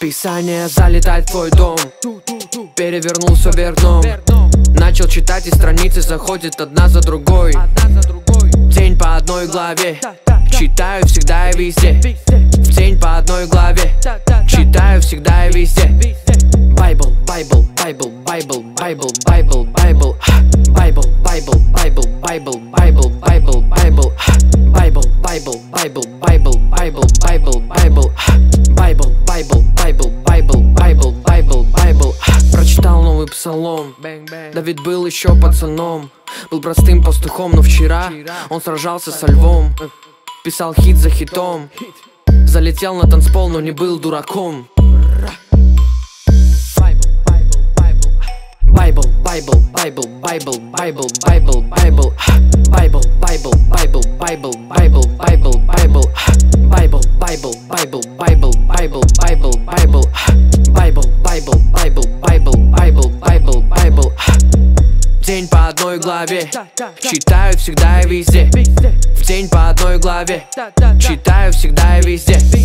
Писание залетает в твой дом Перевернул все вверх дном Начал читать и страницы заходят одна за другой День по одной главе Читаю всегда и везде В день по одной главе Читаю всегда и везде Bible, Bible, Bible, Bible, Bible Bible, Bible, Bible, Bible, Bible, Bible, Bible Bible, Bible, Bible, Bible, Bible, Bible, Bible Bible, Bible, Bible, Bible, псалом Давид был еще пацаном Был простым пастухом, но вчера Он сражался со львом Писал хит за хитом Залетел на танцпол, но не был дураком Bible, Bible, Bible, Bible, Bible, Bible, Bible, Bible, Bible, Bible, Bible, Bible, Bible, Bible, одной главе, читаю всегда и везде. В день по одной главе, читаю всегда и везде.